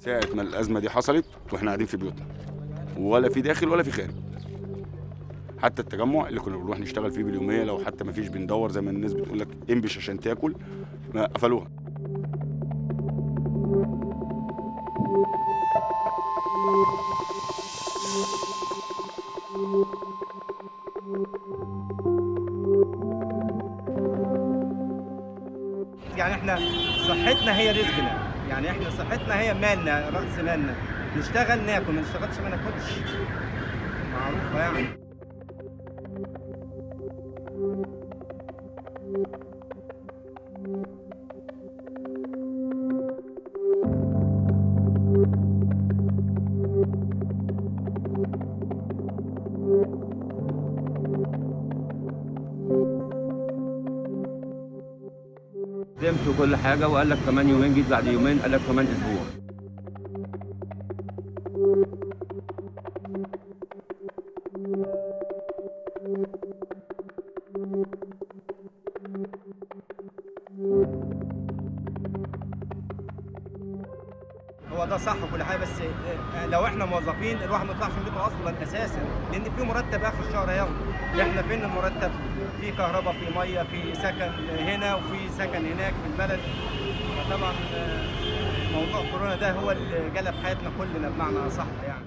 ساعة ما الأزمة دي حصلت وإحنا قاعدين في بيوتنا. ولا في داخل ولا في خارج. حتى التجمع اللي كنا بنروح نشتغل فيه باليومية لو حتى ما فيش بندور زي ما الناس بتقول لك انبش عشان تاكل ما قفلوها. يعني إحنا صحتنا هي رزقنا. يعني إحنا صحتنا هي مالنا رأس مالنا. نشتغل ناكل ما نشتغلش ما ناكلش. معروفة يعني. قدمت وكل حاجة وقال لك كمان يومين جيت بعد يومين قال لك كمان أسبوع. هو ده صح وكل حاجة بس آه، لو إحنا موظفين الواحد ما يطلعش من بيته أصلا أساسا لأن في مرتب آخر الشهر هياخده. إحنا فين المرتب؟ في كهرباء في مية في سكن هنا وفي سكن هناك في البلد. فطبعا آه، موضوع كورونا ده هو اللي جلب حياتنا كلنا بمعنى أصح يعني.